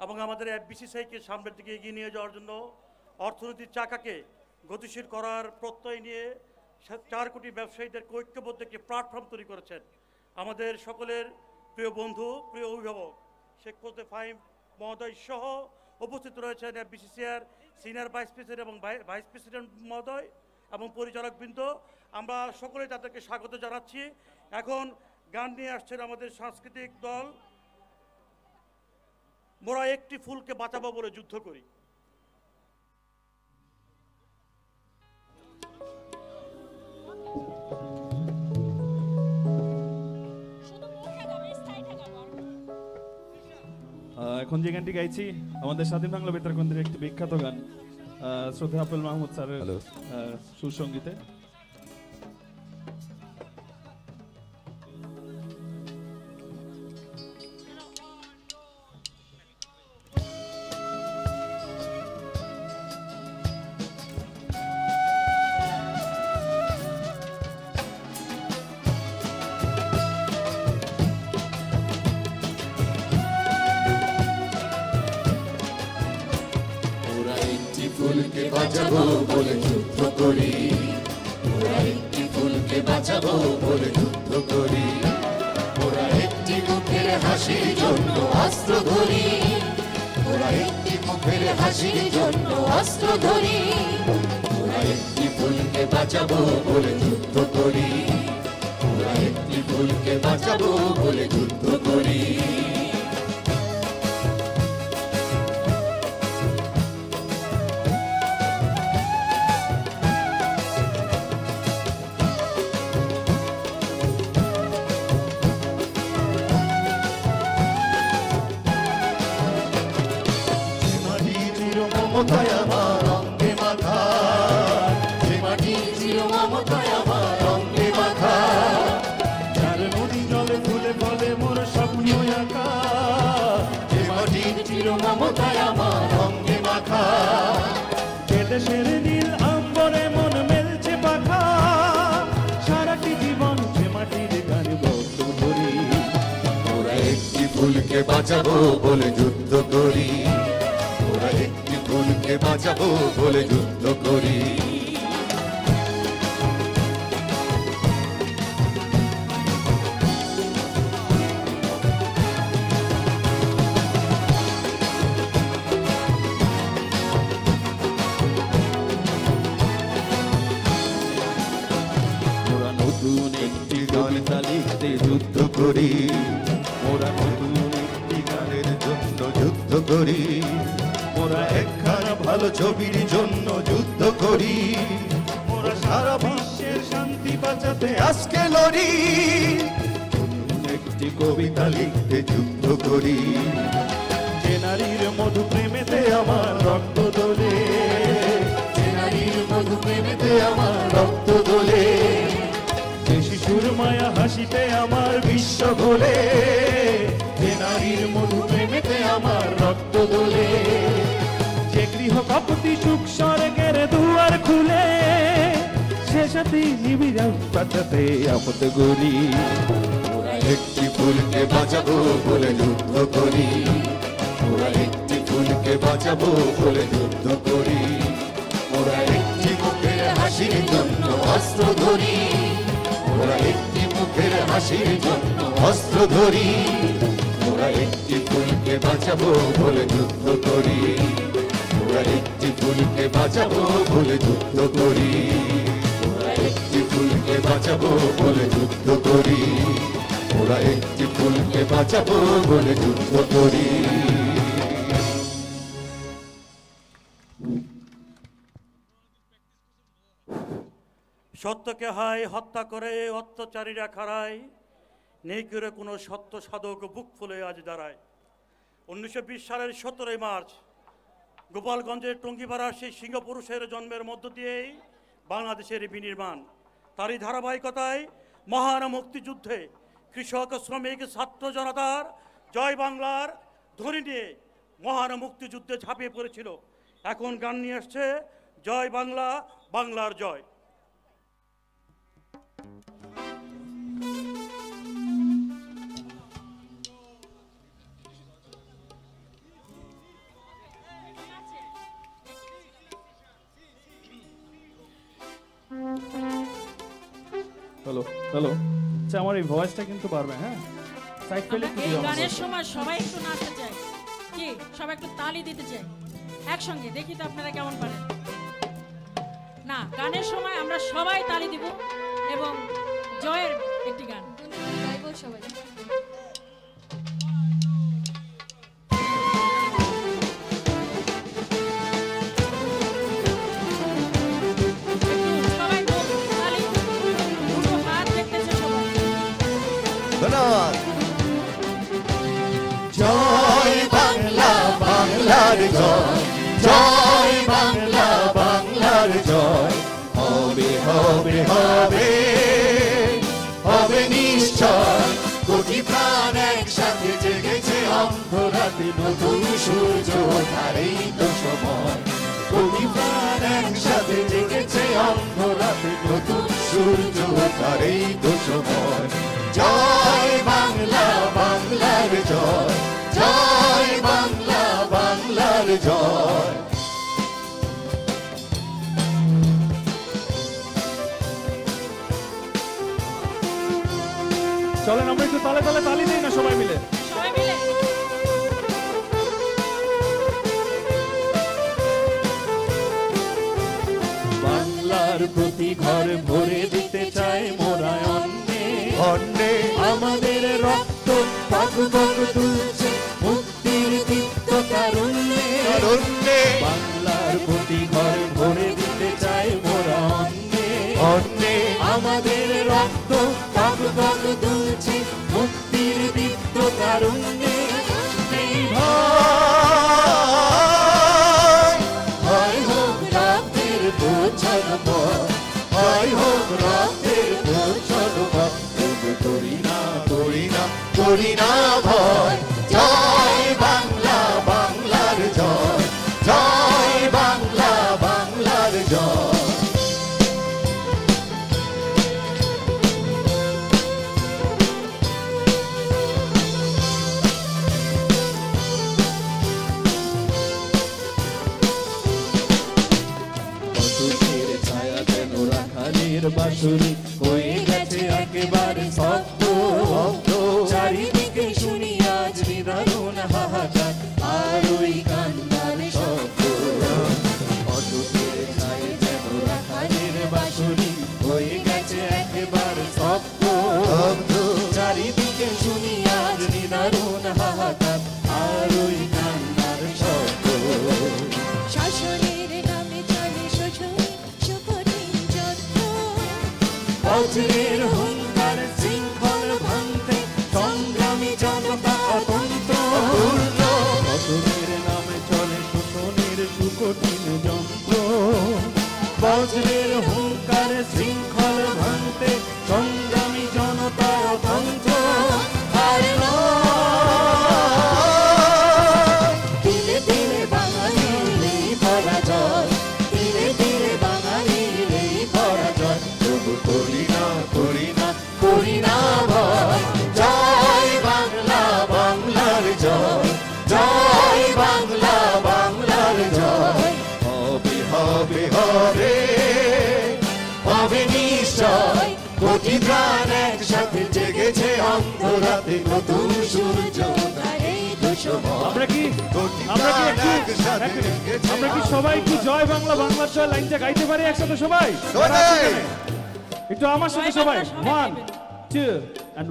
এবং আমাদের বিসিসিআইকে সামনের দিকে এগিয়ে নিয়ে যাওয়ার জন্য অর্থনীতির চাকাকে গতিশীল করার প্রত্যয় নিয়ে চার কোটি ব্যবসায়ীদের ঐক্যবদ্ধ একটি প্ল্যাটফর্ম তৈরি করেছেন আমাদের সকলের প্রিয় বন্ধু, প্রিয় অভিভাবক শেখ ফজলে ফাহিম মহোদয় সহ উপস্থিত রয়েছেন বিসিসিআর সিনিয়র ভাইস প্রেসিডেন্ট এবং ভাই- ভাইস প্রেসিডেন্ট মহোদয় এবং পরিচালকবৃন্দ। আমরা সকলে তাদেরকে স্বাগত জানাচ্ছি। এখন গান নিয়ে আসছেন আমাদের সাংস্কৃতিক দল মোরা একটি ফুলকে বাঁচাবো বলে যুদ্ধ করি এখন যে গানটি গাইছি আমাদের স্বাধীন বাংলা বেতার কেন্দ্রের একটি বিখ্যাত গান আহ, শ্রদ্ধা আফুল মাহমুদ স্যারের. সুসঙ্গীতে ফুলকে বাঁচাবো বলে যুদ্ধ করি। ওরা একটি ফুলকে বাঁচাবো বলে যুদ্ধ করি। সাথে নিবিড় পাতাতে আপদ গরি ওরা একটি ফুলকে বাঁচাবো বলে যুদ্ধ ওরা একটি ফুলকে বাঁচাবো বলে যুদ্ধ করি। ওরা ধরি। ওরা একটি মুখের হাসির জন্য অস্ত্র ধরি। ওরা একটি ফুলকে বাঁচাবো বলে যুদ্ধ করি। ওরা একটি ফুলকে বাঁচাবো বলে যুদ্ধ করি। ফুলকে বাঁচাবো বলে যুদ্ধ করি। ওরা একটি ফুলকে বাঁচাবো বলে যুদ্ধ করি। সত্যকে হায় হত্যা করে অত্যাচারীরা খাড়ায়। নেই করে কোনো সত্য সাধক বুক ফুলে আজ দাঁড়ায়। উনিশশো বিশ সালের সতেরোই মার্চ, গোপালগঞ্জের টঙ্গিপাড়ার সেই সিংহপুরুষের জন্মের মধ্য দিয়েই বাংলাদেশের বিনির্মাণ। তারই ধারাবাহিকতায় মহান মুক্তিযুদ্ধে কৃষক, শ্রমিক, ছাত্র জনতার জয় বাংলার ধ্বনি নিয়ে মহান মুক্তিযুদ্ধে ঝাঁপিয়ে পড়েছিল এখন গান নিয়ে আসছে জয় বাংলা, বাংলার জয় Thank you. হ্যালো হ্যালো আচ্ছা আমার এই ভয়েসটা কিন্তু পারবে হ্যাঁ? সাইড পেলে একটু এই গানের সময় সবাই একটু নাচতে চায় কি? সবাই একটু তালি দিতে চায় একসঙ্গে দেখি তো আপনারা কেমন পারেন। না গানের সময় আমরা সবাই তালি দিব এবং জয়ের একটি গান। গাইবো সবাই। জয় জয়। হবে নতুন সূর্য, তারেই তো সময়। একসাথে জেগেছে অন্ধরাতে নতুন সূর্য, তারেই তো সময়। জয় বাংলা, বাংলার জয়। জয় বাংলা বাংলার জয় চলেন আমরা একটু তালে তালে তালি দিই না সবাই মিলে? সবাই মিলে? বাংলার প্রতি ঘর ভরে দিতে চাই মোরা অন্নে অন্যে। আমাদের রক্ত তুলছে দীপ্ত তারুণ্যে। তারুণ্যে। বাংলার প্রতি ঘর ভরে দিতে চাই মোরা অন্যে। আমাদের রক্ত তুলছে মুক্তির দীপ্ত তারুণ্যে। হয়। হোক হয় হোক না না। Absolutely. জয় বাংলা বাংলার জয়। হবে হবে হবে। হবে নিশ্চয়। কোটি প্রাণ একসাথে জেগেছে অন্ধরাতে নতুন সূর্য। তারেই তো সময় আমরা কি আমরা কি একটু আমরা কি সবাই একটু জয় বাংলা বাংলার জয় লাইনটা গাইতে পারি একসাথে সবাই? একটু আমার সাথে সবাই ওয়ান টু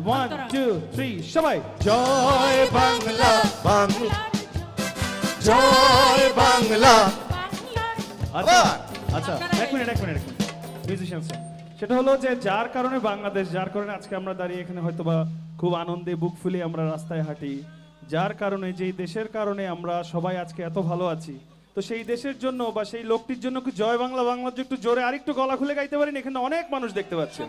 ওয়ান আপনারা। টু থ্রি সবাই জয় বাংলা বাংলা জয় বাংলা আচ্ছা আচ্ছা আপনারা এক মিনিট এক মিনিট এক মিনিট। মিউজিশিয়ানস সেটা হলো যে যার কারণে বাংলাদেশ যার কারণে আজকে আমরা দাঁড়িয়ে এখানে হয়তো বা খুব আনন্দে বুক আমরা রাস্তায় হাঁটি যার কারণে যেই দেশের কারণে আমরা সবাই আজকে এত ভালো আছি তো সেই দেশের জন্য বা সেই লোকটির জন্য কি জয় বাংলা বাংলার যে একটু জোরে আরেকটু গলা খুলে গাইতে পারেন? এখানে অনেক মানুষ দেখতে পাচ্ছি।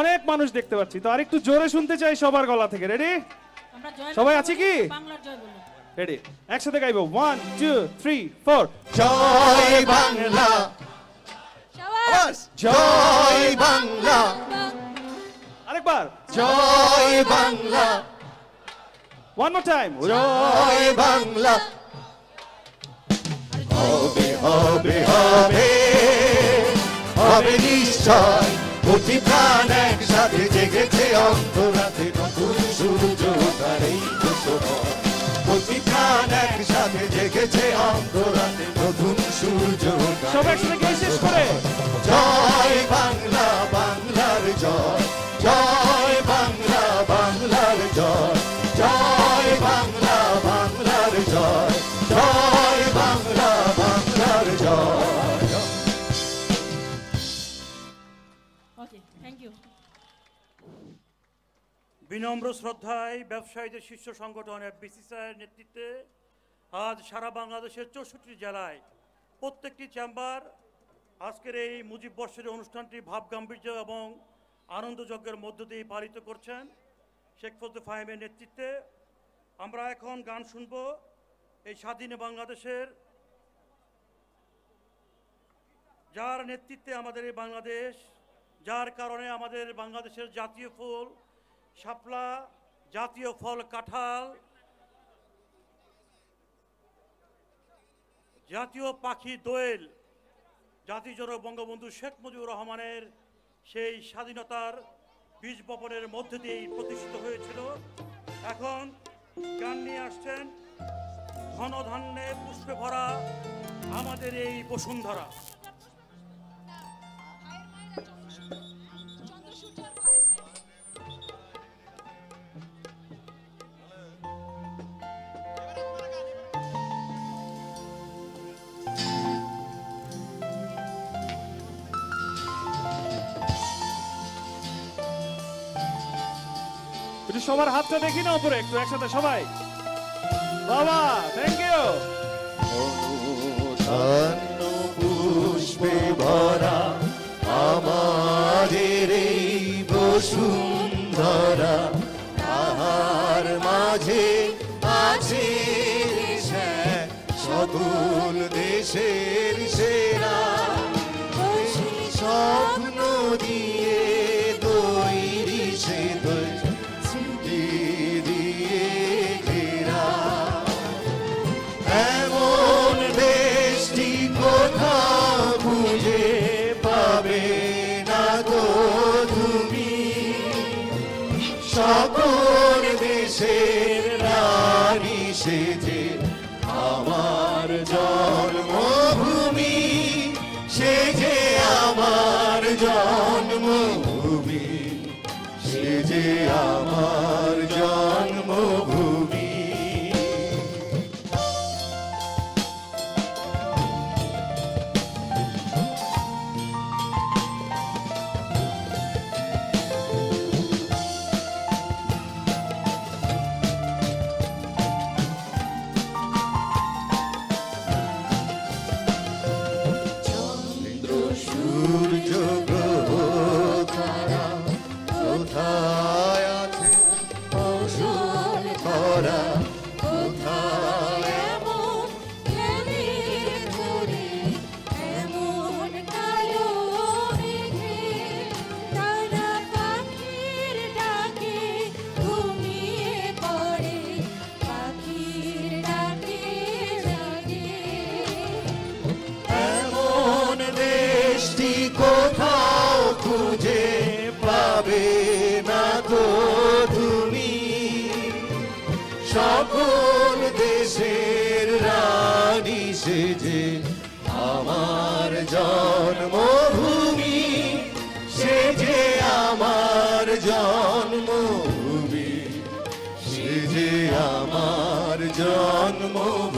অনেক মানুষ দেখতে পাচ্ছি। তো আরেকটু জোরে শুনতে চাই সবার গলা থেকে। রেডি সবাই আছে কি? বলি, বাংলার জয় বলি রেডি একসাথে গাইবো। ওয়ান টু থ্রি ফোর জয় বাংলা। সবাই। জয় বাংলা। আরেকবার। জয় বাংলা। ওয়ান মোর টাইম জয় বাংলা। হবে হবে হবে। হবে নিশ্চয়। প্রতি প্রাণ একসাথে জেগেছে অন্তরাতে। নতুন সূর্য তার এই কুসুময় প্রতি প্রাণ একসাথে জেগেছে অন্তরাতে। নতুন সূর্য সবাই শেষ করে। জয় বাংলা বাংলার জয়। জয় বিনম্র শ্রদ্ধায় ব্যবসায়ীদের শীর্ষ সংগঠন বিসিসিআইয়ের নেতৃত্বে আজ সারা বাংলাদেশের চৌষট্টি জেলায় প্রত্যেকটি চেম্বার আজকের এই মুজিব বর্ষের অনুষ্ঠানটি ভাব গাম্ভীর্য এবং আনন্দযজ্ঞের মধ্য দিয়ে পালিত করছেন শেখ ফজল ফাহিমের নেতৃত্বে। আমরা এখন গান শুনব এই স্বাধীন বাংলাদেশের, যার নেতৃত্বে আমাদের এই বাংলাদেশ, যার কারণে আমাদের বাংলাদেশের জাতীয় ফুল শাপলা জাতীয় ফল কাঁঠাল, জাতীয় পাখি দোয়েল জাতির জনক বঙ্গবন্ধু শেখ মুজিবুর রহমানের সেই স্বাধীনতার বীজ বপনের মধ্যে দিয়েই প্রতিষ্ঠিত হয়েছিল। এখন গান নিয়ে আসছেন ধনধান্যে পুষ্পে ভরা আমাদের এই বসুন্ধরা। সবার হাতটা দেখি না উপরে একটু, একসাথে সবাই। বাবা থ্যাংক ইউ পুষ্পে ভরা আমাদের বসুন্ধরা মাঝে আছে সকল দেশের সেরা দেশের দেশের রানী সেজে আমার জন্মভূমি সেজে আমার জন্মভূমি সেজে আমার জন্মভূমি।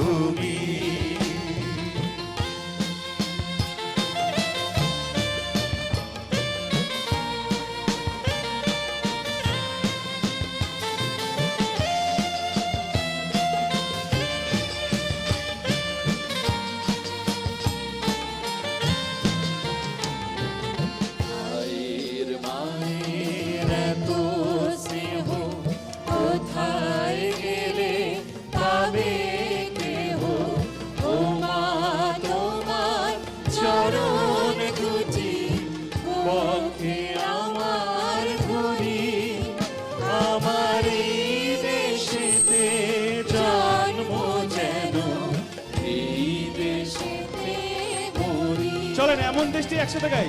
একসাথে গাই?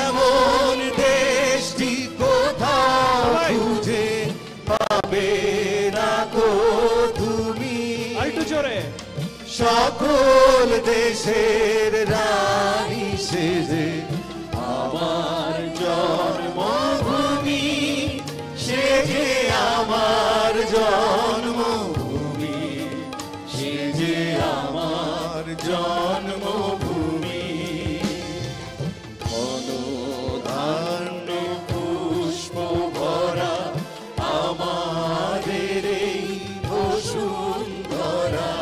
এমন দেশটি কোথাও খুঁজে পাবে না গো তুমি। আইটু জোরে। সকল দেশের রানী সেজে বসুন্ধরা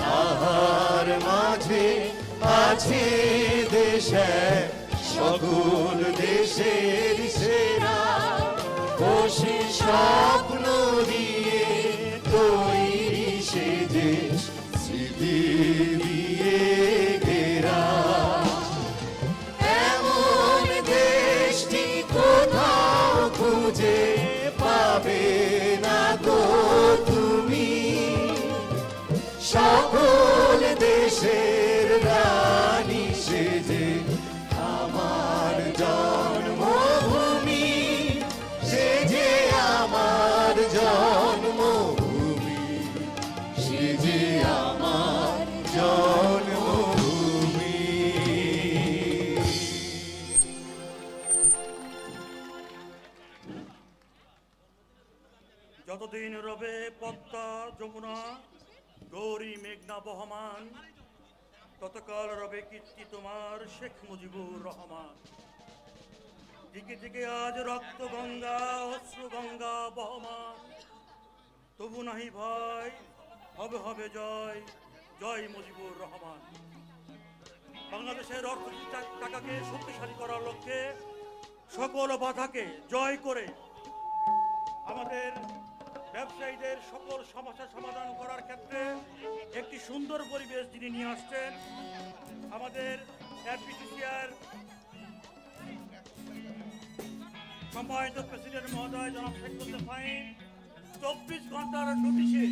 তাহার মাঝে আছে দেশে, সকল দেশের সেরা। বসে স্বপ্ন দিয়ে তৈরি সে দেশ, স্মৃতি যমুনা, গৌরী মেঘনা বহমান ততকাল রবে কীর্তি তোমার শেখ মুজিবুর রহমান। দিকে দিকে আজ রক্ত গঙ্গা, অশ্রু গঙ্গা বহমান। তবু নাহি ভয় হবে হবে জয় জয় মুজিবুর রহমান। বাংলাদেশের অর্থনৈতিক টাকাকে শক্তিশালী করার লক্ষ্যে সকল বাধাকে জয় করে আমাদের ব্যবসায়ীদের সকল সমস্যা সমাধান করার ক্ষেত্রে একটি সুন্দর পরিবেশ যিনি নিয়ে আসছেন, আমাদের সম্মানিত প্রেসিডেন্ট মহোদয়, জনাব শেখ ফাহিম চব্বিশ ঘণ্টার নোটিশে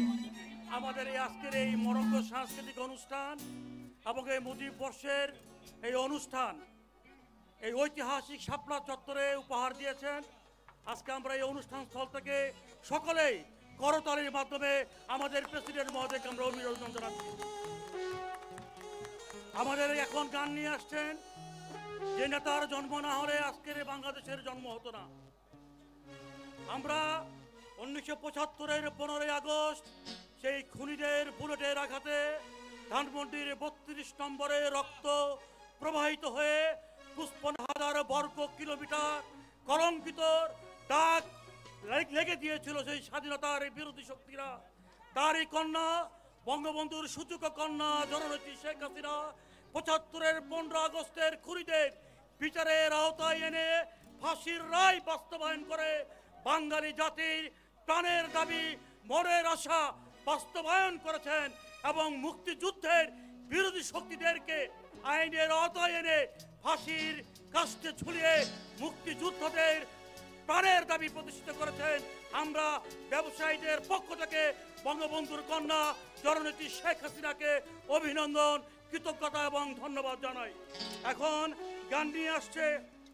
আমাদের এই আজকের এই মরঙ্গ সাংস্কৃতিক অনুষ্ঠান এবং এই মুজিব বর্ষের এই অনুষ্ঠান, এই ঐতিহাসিক শাপলা চত্বরে উপহার দিয়েছেন। আজকে আমরা এই অনুষ্ঠান স্থল থেকে সকলেই করতালির মাধ্যমে আমাদের প্রেসিডেন্ট মহোদয়কে আমরা অভিনন্দন জানাচ্ছি। আমাদের এখন গান নিয়ে আসছেন যে নেতার জন্ম না হলে আজকের বাংলাদেশের জন্ম হতো না। আমরা উনিশশো পঁচাত্তরের পনেরোই আগস্ট সেই খুনিদের বুলেটের আঘাতে ধানমন্ডির বত্রিশ নম্বরে রক্ত প্রবাহিত হয়ে পুষ্পন হাজার বর্গ কিলোমিটার কলঙ্কিত দাগ লেগ- দিয়েছিল সেই স্বাধীনতার এই বিরোধী শক্তিরা। তারই কন্যা, বঙ্গবন্ধুর সূচক কন্যা, জননেত্রী শেখ হাসিনা, পঁচাত্তরের পনেরো আগস্টের খুনিদের বিচারের আওতায় এনে ফাঁসির রায় বাস্তবায়ন করে বাঙালি জাতির প্রাণের দাবি, মনের আশা বাস্তবায়ন করেছেন এবং মুক্তিযুদ্ধের বিরোধী শক্তিদেরকে আইনের আওতায় এনে ফাঁসির কাস্টে ঝুলিয়ে মুক্তিযুদ্ধদের প্রাণের দাবি প্রতিষ্ঠিত করেছেন। আমরা ব্যবসায়ীদের পক্ষ থেকে বঙ্গবন্ধুর কন্যা জননেত্রী শেখ হাসিনাকে অভিনন্দন, কৃতজ্ঞতা এবং ধন্যবাদ জানাই। এখন গান নিয়ে আসছে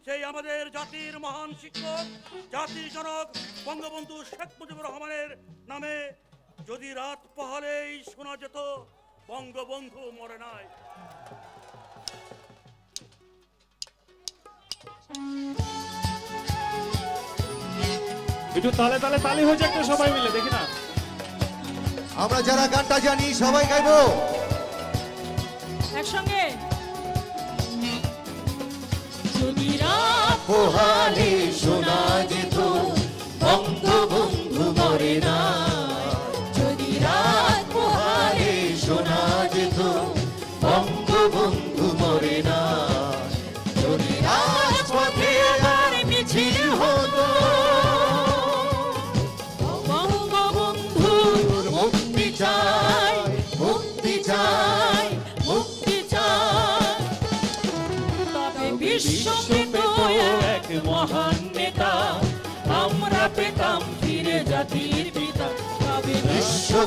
সেই আমাদের জাতির মহান শিক্ষক, জাতির জনক বঙ্গবন্ধু শেখ মুজিবুর রহমানের নামে যদি রাত পহলেই শোনা যেত, বঙ্গবন্ধু মরে নাই। একটু তালে তালে তালি হয়েছে একটু সবাই মিলে দেখি না। আমরা যারা গানটা জানি সবাই গাইবো। একসঙ্গে। যদি রাত পোহালে শোনা যেত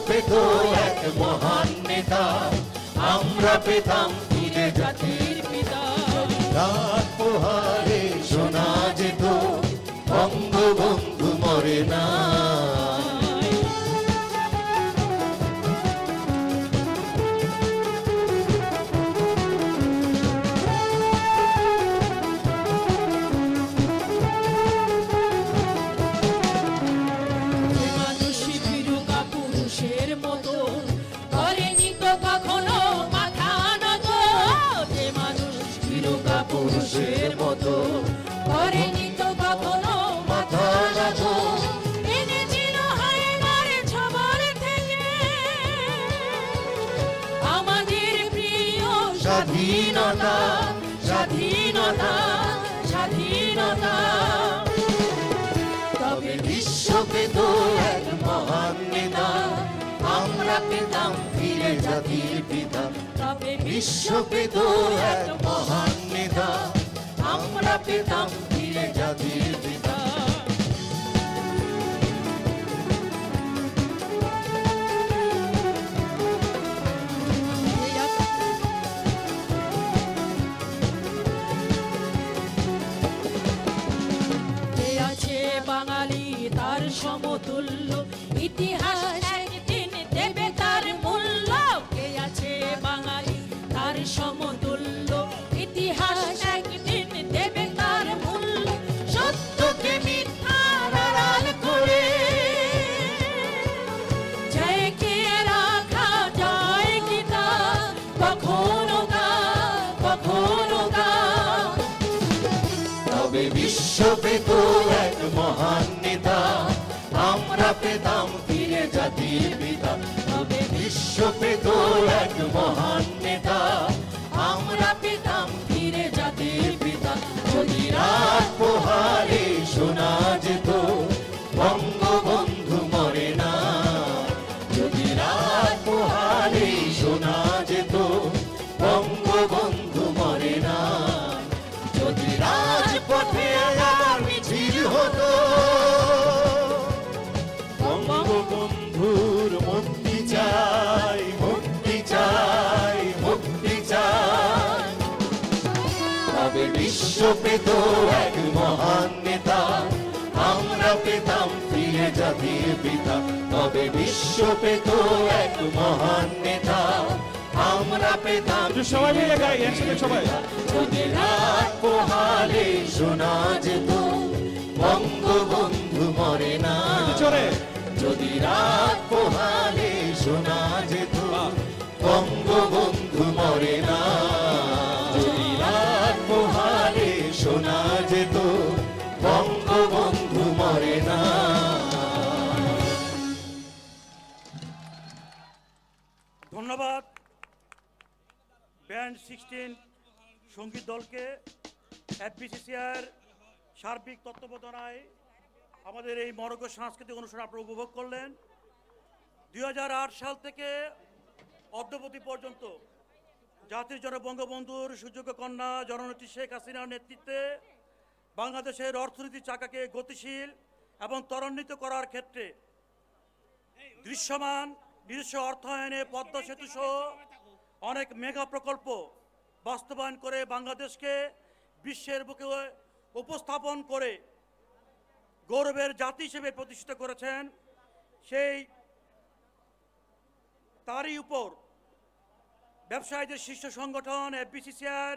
পেত এক মহান নেতা। আমরা পেতাম ফিরে জাতির পিতা। রাত পোহারে শোনা যেত, বঙ্গবন্ধু মরে না। পেতাম ফিরে জাতির পিতা তবে বিশ্ব পেত এক মহান নেতা আমরা পেতাম ফিরে জাতির পিতা বাঙালি তার সমতুল্য ইতিহাস? ফিরে জাতির পিতা তবে বিশ্ব পেত এক মহান পেত এক মহান নেতা। আমরা পেতাম ফিরে জাতির পিতা তবে বিশ্ব পেত এক মহান নেতা। আমরা পেতাম সবাই মিলে গাই একসাথে সবাই। যদি রাত পোহালে শোনা যেত বঙ্গবন্ধু মরে না। চলে। যদি রাত পোহালে শোনা যেত বঙ্গবন্ধু মরে না। শোনা যেত বঙ্গবন্ধু মরে না। ধন্যবাদ। ব্যান্ড সিক্সটিন সংগীত দলকে এফবিসিসিআর সার্বিক তত্ত্বাবধানায় আমাদের এই মরক সাংস্কৃতিক অনুষ্ঠান আপনারা উপভোগ করলেন। দুই হাজার আট সাল থেকে অদ্যবধি পর্যন্ত জাতির জনক বঙ্গবন্ধুর সুযোগ্য কন্যা জননেত্রী শেখ হাসিনার নেতৃত্বে বাংলাদেশের অর্থনীতির চাকাকে গতিশীল এবং ত্বরান্বিত করার ক্ষেত্রে দৃশ্যমান, নিজস্ব অর্থায়নে পদ্মা সেতু সহ অনেক মেগা প্রকল্প বাস্তবায়ন করে বাংলাদেশকে বিশ্বের বুকে উপস্থাপন করে গৌরবের জাতি হিসেবে প্রতিষ্ঠিত করেছেন। সেই তারই উপর ব্যবসায়ীদের শীর্ষ সংগঠন এফবিসিসিআর,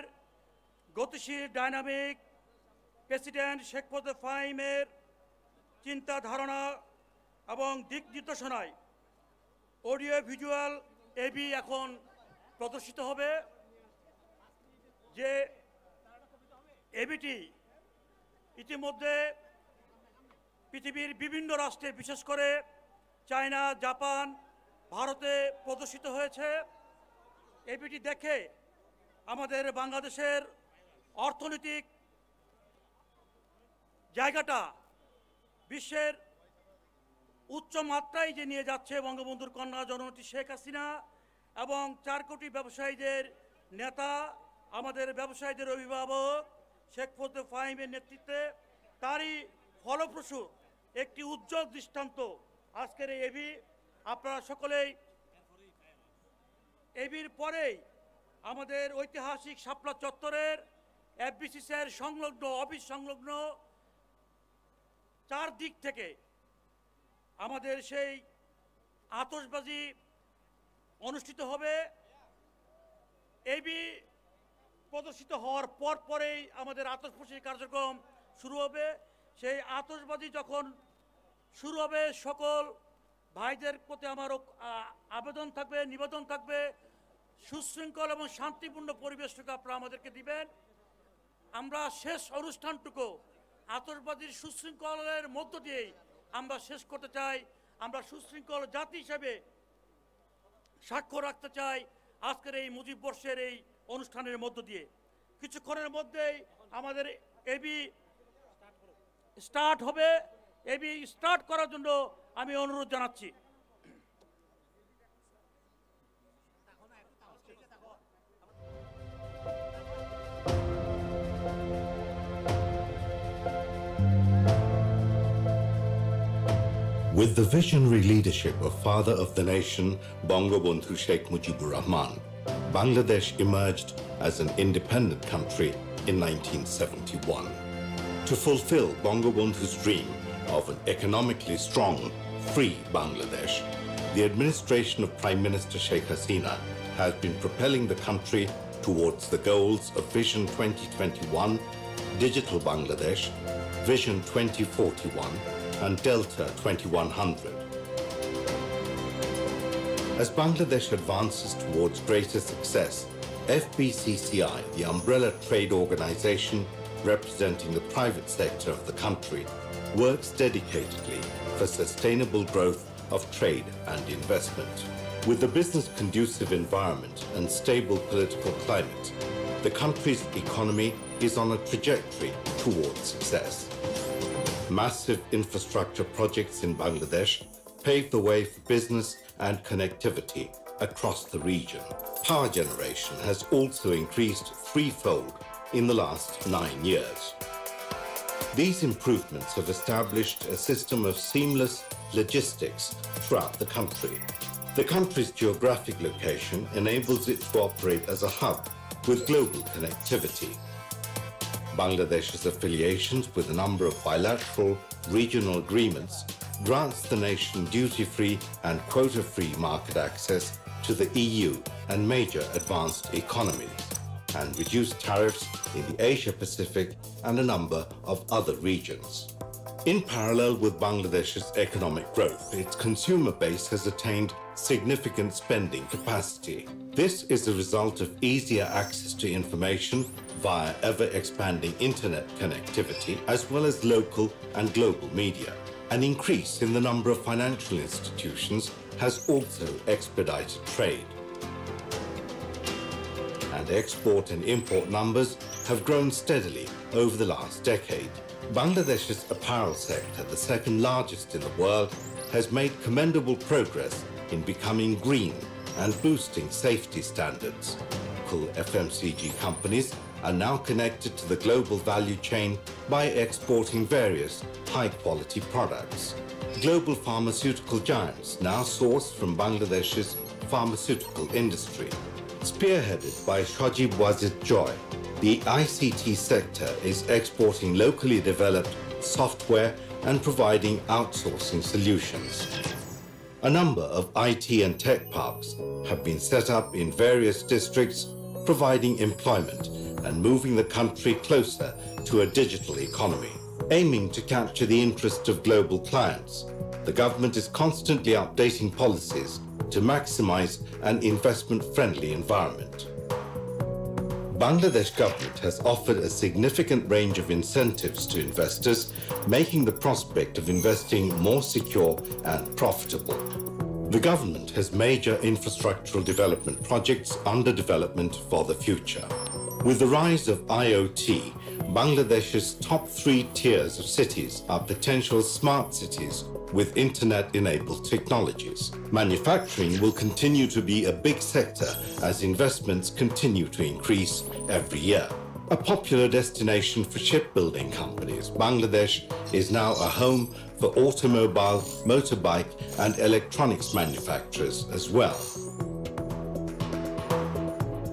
গতিশীল, ডাইনামিক প্রেসিডেন্ট শেখ ফজল ফাহিমের চিন্তা ধারণা এবং দিক নির্দেশনায় অডিও ভিজুয়াল এবি এখন প্রদর্শিত হবে, যে এবিটি ইতিমধ্যে পৃথিবীর বিভিন্ন রাষ্ট্রে, বিশেষ করে চায়না, জাপান, ভারতে প্রদর্শিত হয়েছে। এবিটি দেখে আমাদের বাংলাদেশের অর্থনৈতিক জায়গাটা বিশ্বের উচ্চ মাত্রায় যে নিয়ে যাচ্ছে বঙ্গবন্ধুর কন্যা জননেত্রী শেখ হাসিনা এবং চার কোটি ব্যবসায়ীদের নেতা, আমাদের ব্যবসায়ীদের অভিভাবক শেখ ফজল ফাহিমের নেতৃত্বে তারই ফলপ্রসূ একটি উজ্জ্বল দৃষ্টান্ত আজকের এই এবি আপনারা সকলেই এবির পরেই আমাদের ঐতিহাসিক শাপলা চত্বরের এফবিসিসির সংলগ্ন, অফিস সংলগ্ন চার দিক থেকে আমাদের সেই আতশবাজি অনুষ্ঠিত হবে। এবি প্রদর্শিত হওয়ার পর পরেই আমাদের আতশবাজি কার্যক্রম শুরু হবে। সেই আতশবাজি যখন শুরু হবে, সকল ভাইদের প্রতি আমার আবেদন থাকবে, নিবেদন থাকবে। সুশৃঙ্খল এবং শান্তিপূর্ণ পরিবেশটুকু আপনারা আমাদেরকে দিবেন। আমরা শেষ অনুষ্ঠানটুকু আতঙ্কবাদীর সুশৃঙ্খলের মধ্য দিয়েই আমরা শেষ করতে চাই। আমরা সুশৃঙ্খল জাতি হিসেবে সাক্ষ্য রাখতে চাই আজকের এই মুজিব বর্ষের এই অনুষ্ঠানের মধ্য দিয়ে। কিছুক্ষণের মধ্যেই আমাদের এবি স্টার্ট হবে। এবি স্টার্ট করার জন্য আমি অনুরোধ জানাচ্ছি। With the visionary leadership of father of the nation, Bangabandhu Sheikh Mujibur Rahman, Bangladesh emerged as an independent country in 1971. To fulfill Bangabandhu's dream of an economically strong, free Bangladesh, the administration of Prime Minister Sheikh Hasina has been propelling the country towards the goals of Vision 2021, Digital Bangladesh, Vision 2041, and Delta 2100. As Bangladesh advances towards greater success, FBCCI, the umbrella trade organization representing the private sector of the country, works dedicatedly for sustainable growth of trade and investment. With a business conducive environment and stable political climate, the country's economy is on a trajectory towards success. Massive infrastructure projects in Bangladesh pave the way for business and connectivity across the region. Power generation has also increased threefold in the last nine years. These improvements have established a system of seamless logistics throughout the country. The country's geographic location enables it to operate as a hub with global connectivity. Bangladesh's affiliations with a number of bilateral regional agreements grants the nation duty-free and quota-free market access to the EU and major advanced economies, and reduced tariffs in the Asia-Pacific and a number of other regions. In parallel with Bangladesh's economic growth, its consumer base has attained significant spending capacity. This is the result of easier access to information via ever-expanding internet connectivity, as well as local and global media. An increase in the number of financial institutions has also expedited trade. And export and import numbers have grown steadily over the last decade. Bangladesh's apparel sector, the second largest in the world, has made commendable progress in becoming green and boosting safety standards. Local FMCG companies are now connected to the global value chain by exporting various high-quality products. Global pharmaceutical giants now source from Bangladesh's pharmaceutical industry. Spearheaded by Shajib Wazid Joy, the ICT sector is exporting locally developed software and providing outsourcing solutions. A number of IT and tech parks have been set up in various districts, providing employment and moving the country closer to a digital economy. Aiming to capture the interest of global clients, the government is constantly updating policies to maximize an investment-friendly environment. Bangladesh government has offered a significant range of incentives to investors, making the prospect of investing more secure and profitable. The government has major infrastructural development projects under development for the future. With the rise of IoT, Bangladesh's top three tiers of cities are potential smart cities with internet-enabled technologies. Manufacturing will continue to be a big sector as investments continue to increase every year. A popular destination for shipbuilding companies, Bangladesh is now a home for automobile, motorbike and electronics manufacturers as well.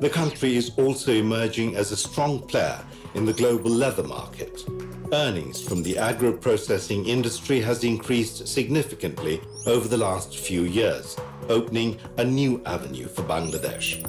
The country is also emerging as a strong player in the global leather market. Earnings from the agro-processing industry has increased significantly over the last few years, opening a new avenue for Bangladesh.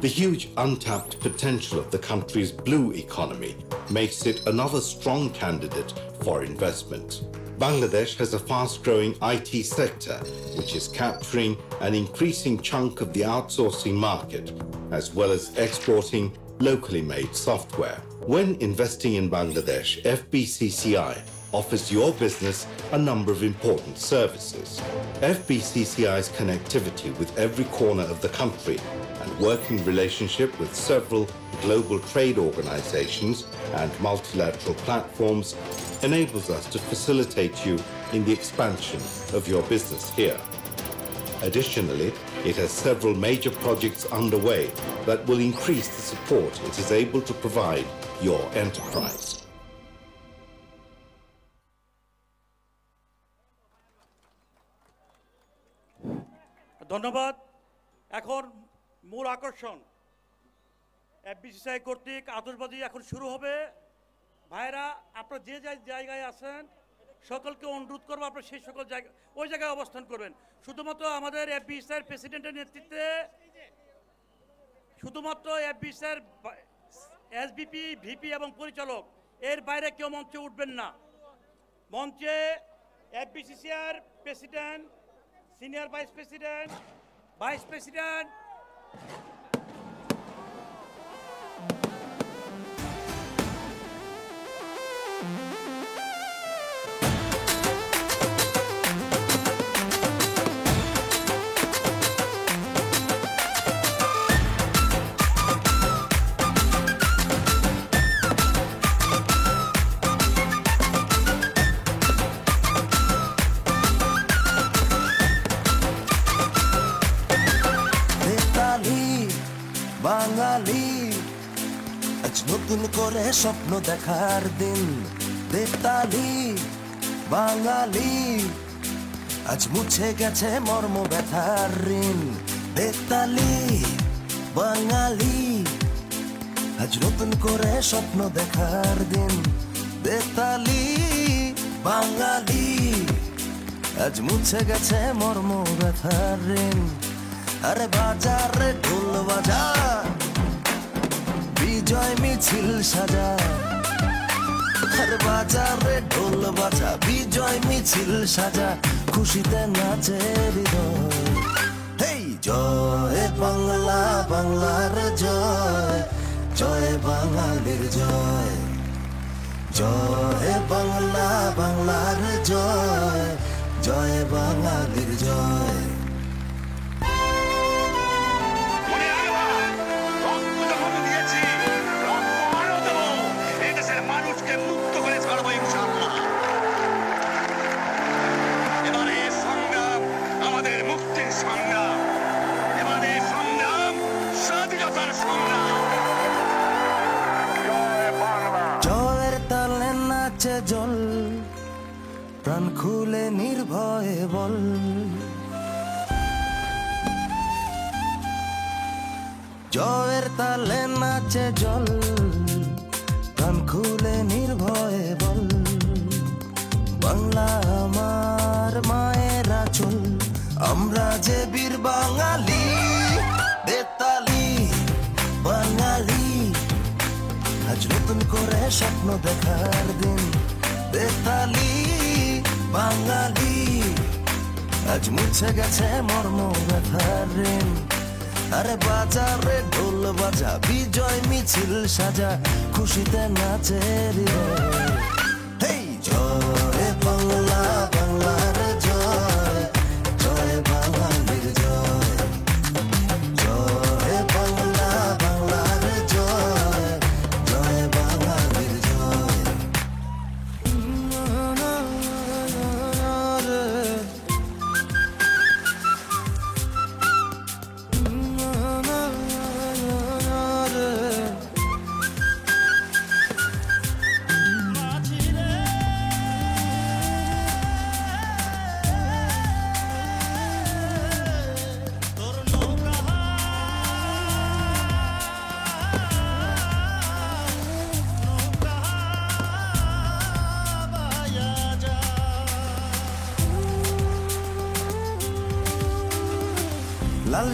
The huge untapped potential of the country's blue economy makes it another strong candidate for investment. Bangladesh has a fast-growing IT sector, which is capturing an increasing chunk of the outsourcing market, as well as exporting locally made software. When investing in Bangladesh, FBCCI offers your business a number of important services. FBCCI's connectivity with every corner of the country and working relationship with several global trade organizations and multilateral platforms enables us to facilitate you in the expansion of your business here. Additionally, it has several major projects underway that will increase the support it is able to provide your enterprise. ধন্যবাদ এখন মূল আকর্ষণ FBCCI কর্তৃক আতশবাজি এখন শুরু হবে ভাইরা আপনারা যে জায়গায় আছেন সকলকে অনুরোধ করব আপনারা সেই সকল জায়গা ওই জায়গায় অবস্থান করবেন। শুধুমাত্র আমাদের এফবিসিআইয়ের প্রেসিডেন্টের নেতৃত্বে শুধুমাত্র এফবিসিআইয়ের এসবিপি, ভিপি এবং পরিচালক, এর বাইরে কেউ মঞ্চে উঠবেন না। মঞ্চে F FBCCR president, senior vice president vice president স্বপ্ন দেখার দিন বেতালি বাঙালি। আজ মুছে গেছে মর্ম ব্যথার ঋণ বেতালি বাঙালি। আজ নতুন করে স্বপ্ন দেখার দিন বেতালি বাঙালি। আজ মুছে গেছে মর্ম ব্যথার ঋণ। আরে বাজার ঢোল বাজা। বিজয় মিছিল সাজা। আরে বাজার রে ঢোল বাজা, বিজয় মিছিল সাজা। খুশিতে নাচে হৃদয়। হেই, জয় বাংলা, বাংলার জয়। জয় বাঙালির জয়। জয় বাংলা, বাংলার জয়। জয় বাঙালির জয়।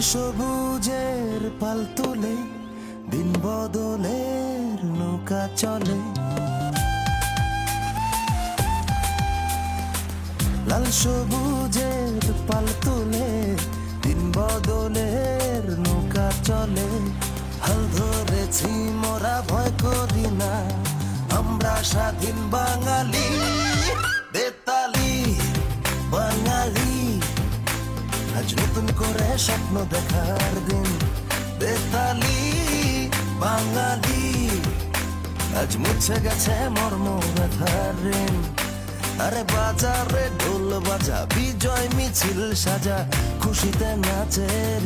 সবুজের পাল তুলে, দিন বদলের নৌকা চলে। লাল সবুজের পাল তুলে, দিন বদলের নৌকা চলে। হাল ধরেছি, মোরা ভয় করি না, আমরা স্বাধীন বাঙালি। স্বপ্ন দেখার দিন। বেতালি, বাঙালি, আজ মুছে গেছে মর্ম ব্যথার ঋণ। আরে বাজারে ঢোল বাজা, বিজয় মিছিল সাজা, খুশিতে নাচের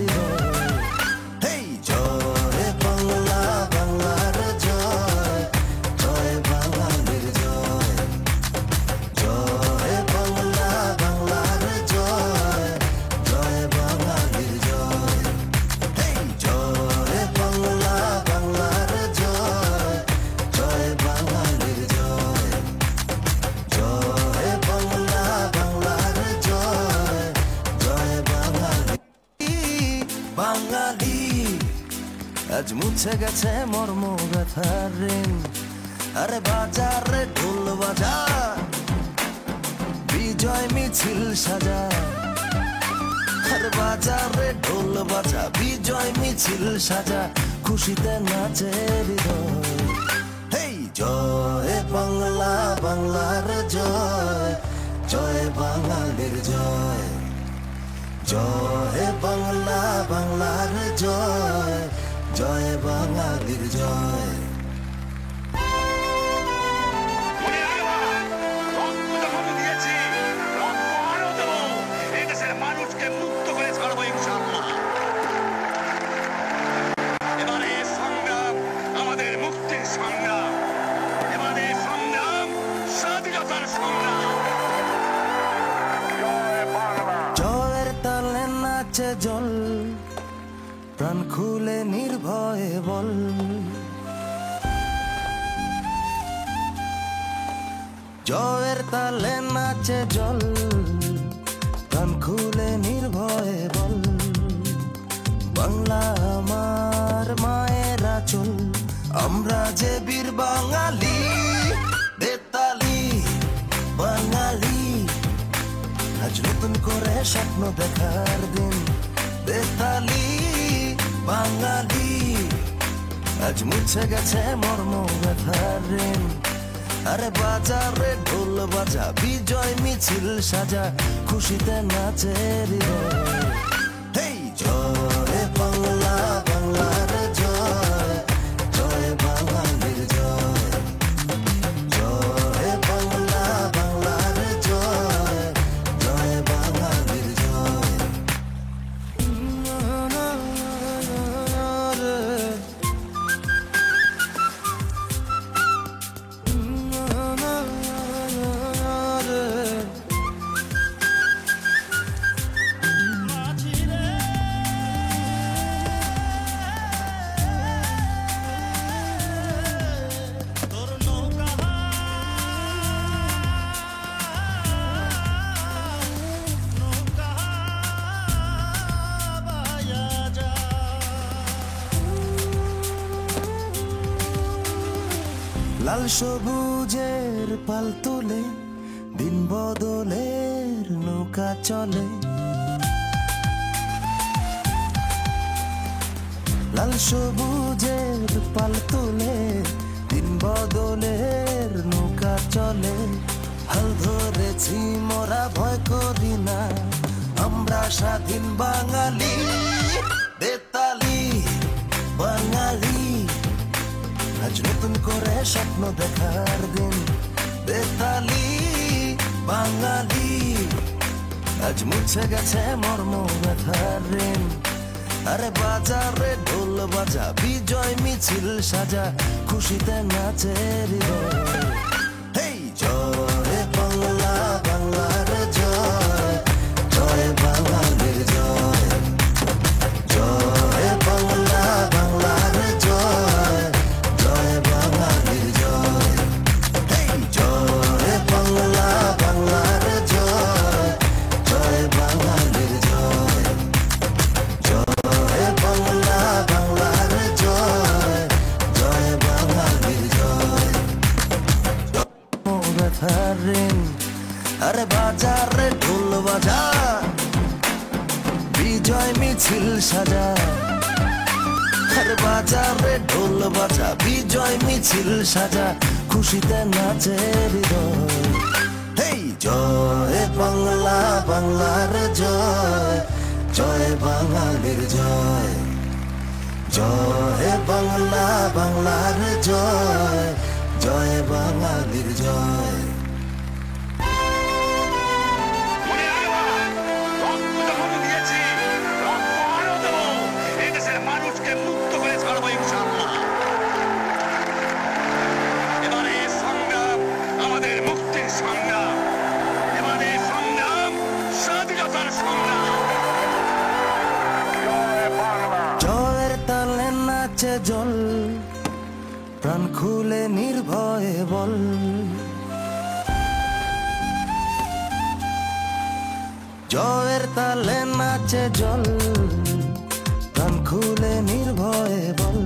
আর বাজারে ঢোল বাজা, বিজয় মিছিল সাজা, খুশিতে নাচে হৃদয়। হেই, জয় বাংলা, বাংলার জয় জয় বাঙালির জয়। জয় বাংলা, বাংলার জয় জয় বাঙালির জয়। তালে জল, প্রাণ খুলে নির্ভয়ে বল। জয়ের তালে নাচে জল, প্রাণ খুলে নির্ভয়ে বল। বাংলা আমার মায়ের আচল আমরা যে বীর বাঙালি, বেতালি বাঙালি। আজ নতুন করে স্বপ্ন দেখার দিন। বেতালি, বাঙালি, আজ মুছে গেছে মর্ম ব্যথার ঋণ। আরে বাজারে ঢোল বাজা, বিজয় মিছিল সাজা, খুশিতে নাচের হৃদয়। লাল আরে বাজারে ঢোল বাজা বিজয় মিছিল সাজা খুশিতে নাচের বিজয় মিছিল সাজা, খুশিতে নাচে হৃদয়। হেই, জয় বাংলা, বাংলার জয় জয় বাঙালির জয়। জয় বাংলা, বাংলার জয় জয় বাঙালির জয়। খুলে নির্ভয়ে বল। জয়ের তালে নাচে জল প্রাণ খুলে নির্ভয়ে বল।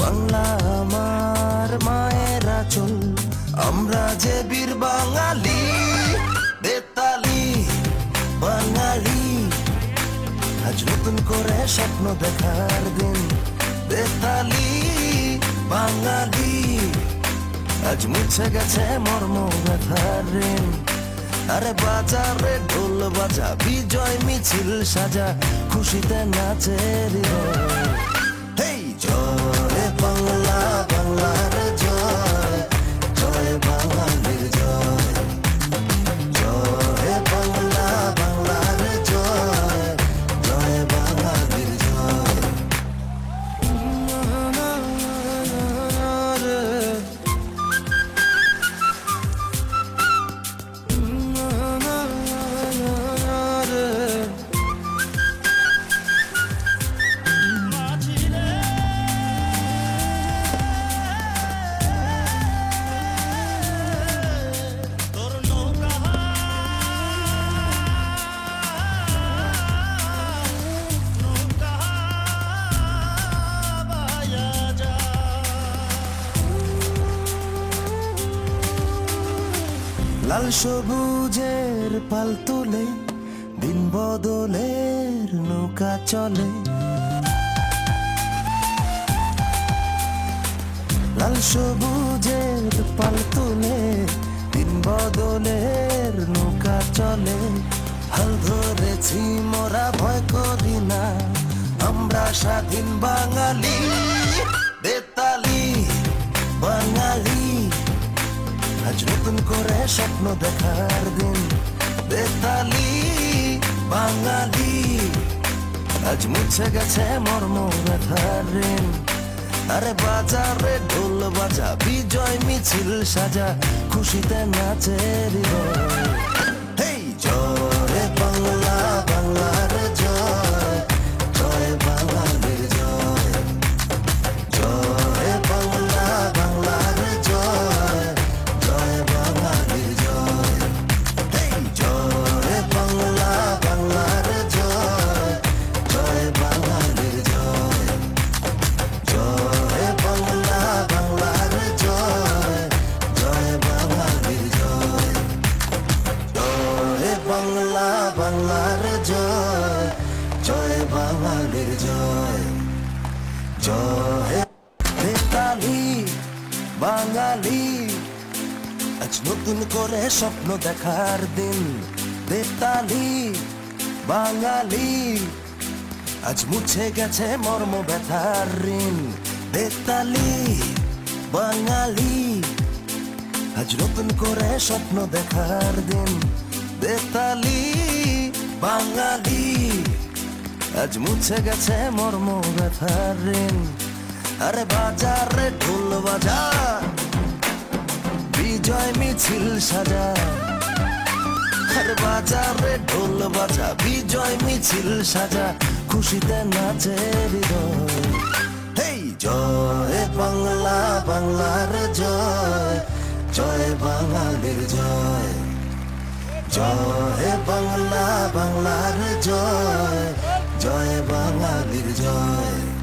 বাংলা আমার মায়ের চল, আমরা যে বীর বাঙালি, বেতালি, বাঙালি। আজ নতুন করে স্বপ্ন দেখার দিন, বেতালি। বাঙালি আজ মুছে গেছে মর্ম ব্যথার ঋণ। আরে বাজারে ঢোল বাজা, বিজয় মিছিল সাজা, খুশিতে নাচের জয়। দেখার দিন, বেতালি, বাঙালি। আজ মুছে গেছে মর্ম ব্যথার ঋণ, বেতালি, বাঙালি। আজ নতুন করে স্বপ্ন দেখার দিন, বেতালি, বাঙালি। আজ মুছে গেছে মর্ম ব্যথার ঋণ। আরে বাজারে ঢোল বাজা। বিজয় মিছিল সাজা। আরে বাজারে ঢোল বাজা, বিজয় মিছিল সাজা, খুশিতে নাচে হেই, জয় বাংলা, বাংলার জয় জয় বাঙালির জয়। জয় বাংলা, বাংলার জয় জয় বাঙালির জয়।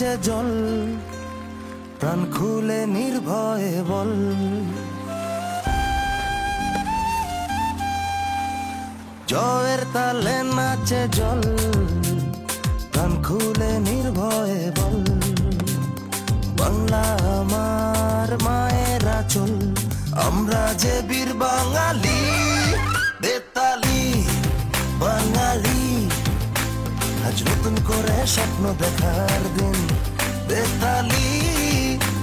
নিচে জল, প্রাণ খুলে নির্ভয়ে বল। জয়ের তালে নাচে জল, প্রাণ খুলে নির্ভয়ে বল। বাংলা আমার মায়েরা আচল, আমরা যে বীর বাঙালি। আজ নতুন করে স্বপ্ন দেখার দিন। বেতালি,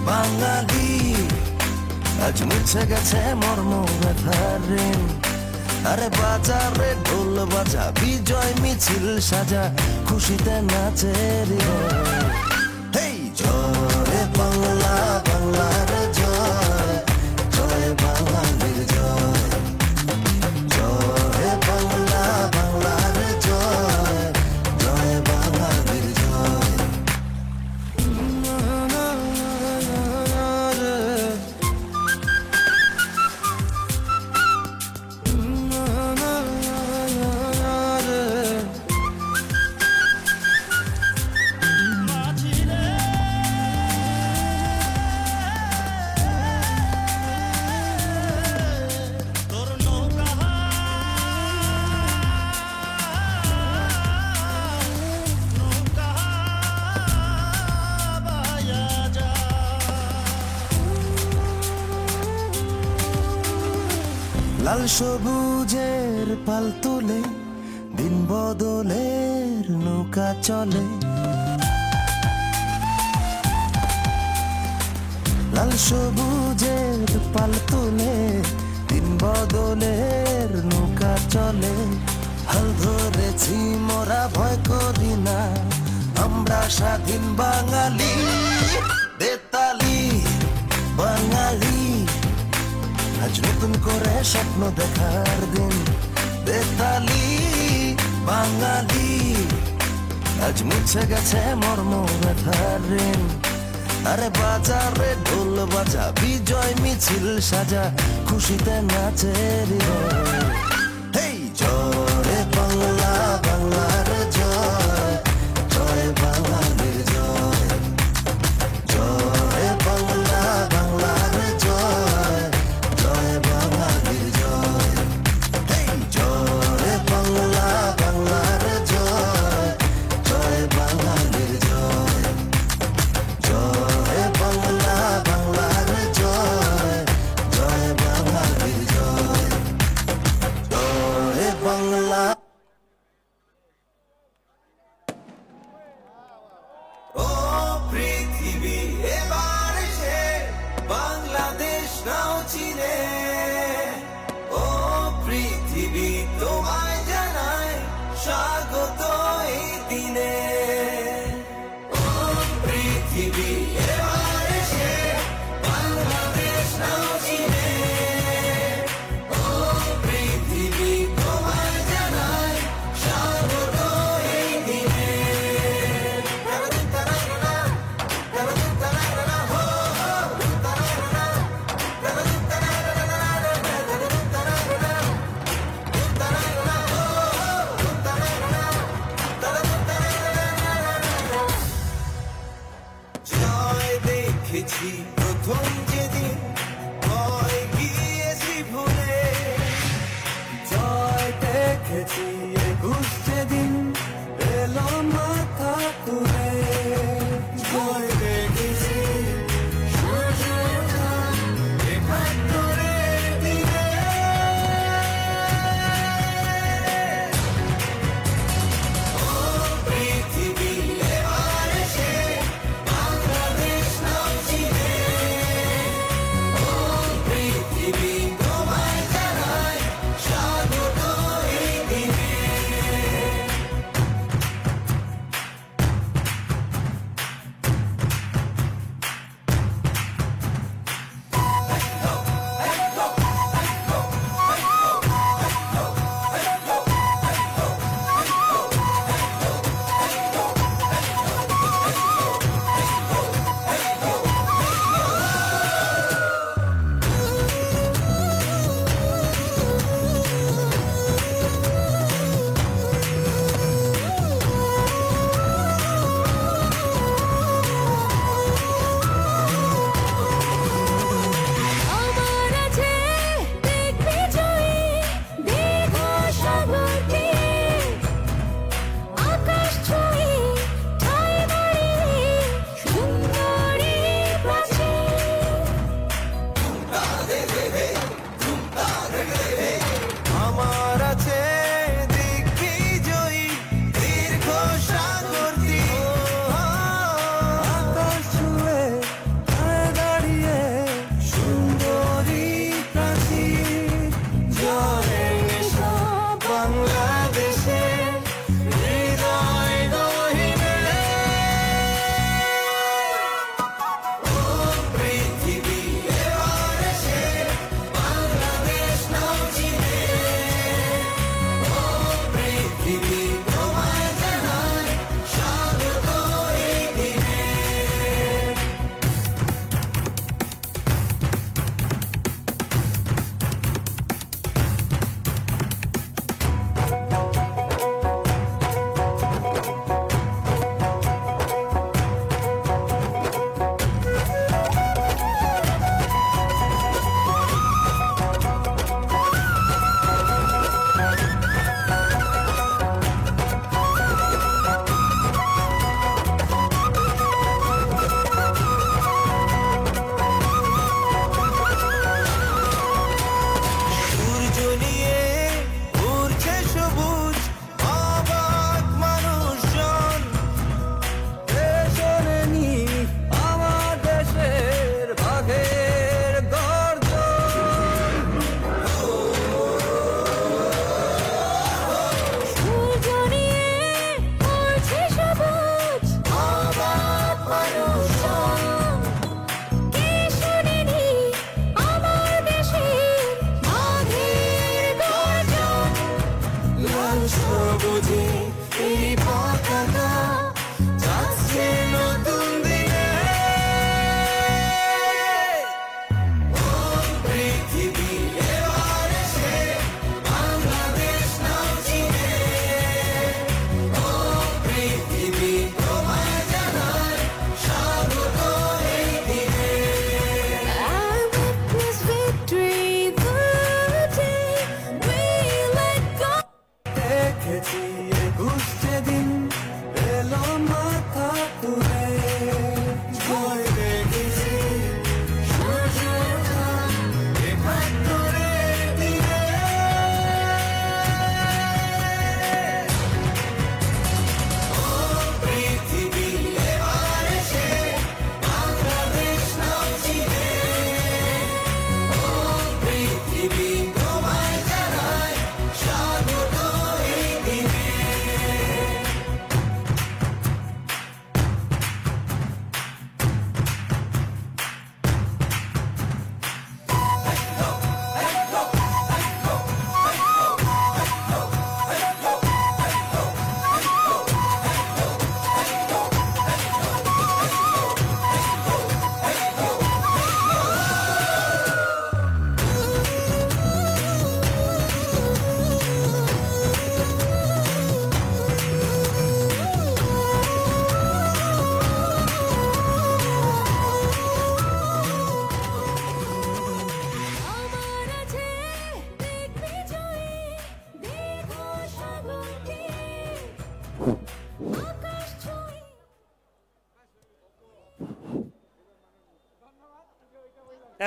বাঙালি, আজ মুছে গেছে মর্ম ব্যথার ঋণ। আরে বাজারে ঢোল বাজা, বিজয় মিছিল সাজা, খুশিতে নাচে লাল সবুজের পাল তুলে, দিন বদলের নৌকা চলে। লাল সবুজের পাল তুলে, দিন বদলের নৌকা চলে। হাল ধরেছি মোরা, ভয় করি না, আমরা স্বাধীন বাঙালি, বেতালি, বাঙালি। আজ নতুন করে স্বপ্ন দেখার দিন। বেতালি, বাঙালি, আজ মুছে গেছে মর্ম ব্যথার ঋণ। আরে বাজারে ঢোল বাজা, বিজয় মিছিল সাজা, খুশিতে নাচের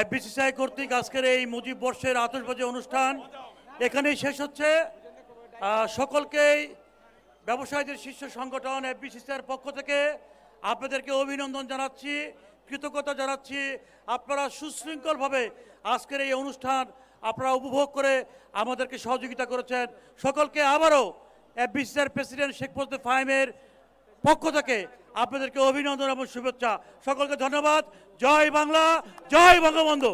এফবিসিসিআই কর্তৃক আজকের এই মুজিব বর্ষের আতশবাজি অনুষ্ঠান এখানেই শেষ হচ্ছে। সকলকেই ব্যবসায়ীদের শীর্ষ সংগঠন এফবিসিসিআর পক্ষ থেকে আপনাদেরকে অভিনন্দন জানাচ্ছি, কৃতজ্ঞতা জানাচ্ছি। আপনারা সুশৃঙ্খলভাবে আজকের এই অনুষ্ঠান আপনারা উপভোগ করে আমাদেরকে সহযোগিতা করেছেন। সকলকে আবারও এফবিসিসিআর প্রেসিডেন্ট শেখ মুজিবুর ফাহিমের পক্ষ থেকে আপনাদেরকে অভিনন্দন এবং শুভেচ্ছা। সকলকে ধন্যবাদ। জয় বাংলা জয় বঙ্গবন্ধু।